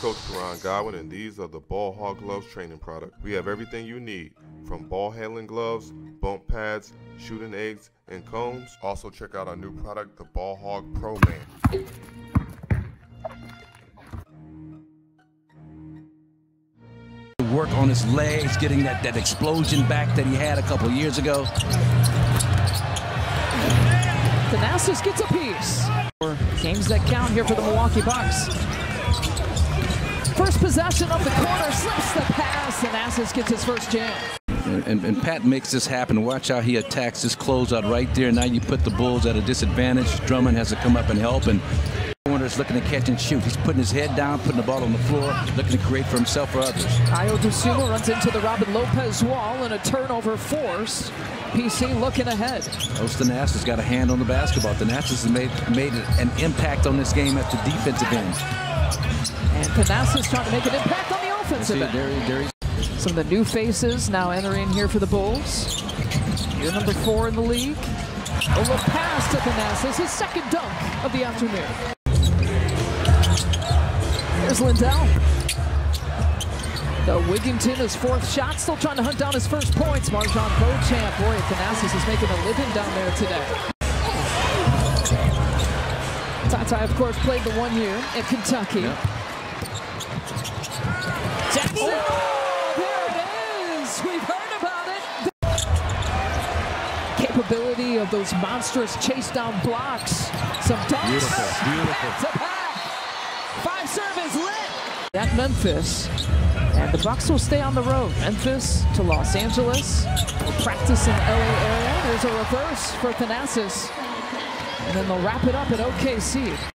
Coach Karan Godwin, and these are the Ball Hog Gloves training product. We have everything you need, from ball handling gloves, bump pads, shooting eggs, and cones. Also check out our new product, the Ball Hog Pro Man. Work on his legs, getting that, that explosion back that he had a couple years ago. Thanasis gets a piece. Games that count here for the Milwaukee Bucks. First possession of the corner, slips the pass. and Thanasis gets his first jam. And, and, and, Pat makes this happen. Watch how he attacks this closeout right there. Now you put the Bulls at a disadvantage. Drummond has to come up and help. And Warner's looking to catch and shoot. He's putting his head down, putting the ball on the floor, looking to create for himself or others. Ayo Dosunmu runs into the Robin Lopez wall and a turnover forced. PC looking ahead. Thanasis has got a hand on the basketball. The Thanasis has made, made an impact on this game at the defensive end. And Thanasis trying to make an impact on the offensive end. There, there Some of the new faces now entering here for the Bulls. Year number four in the league. A little pass to Thanasis, his second dunk of the afternoon. Here's Lindell. The Wigginton, his fourth shot, still trying to hunt down his first points. MarJon Beauchamp, boy, Thanasis is making a living down there today. Ty, of course, played the one year at Kentucky. Yep. Jackson, oh! oh, there it is. We've heard about it. Capability of those monstrous chase down blocks. Some dunks. Beautiful, beautiful. Fiserv is lit. At Memphis. And the Bucks will stay on the road. Memphis to Los Angeles. We'll practice in LA area. There's a reverse for Thanasis. And then they'll wrap it up at OKC.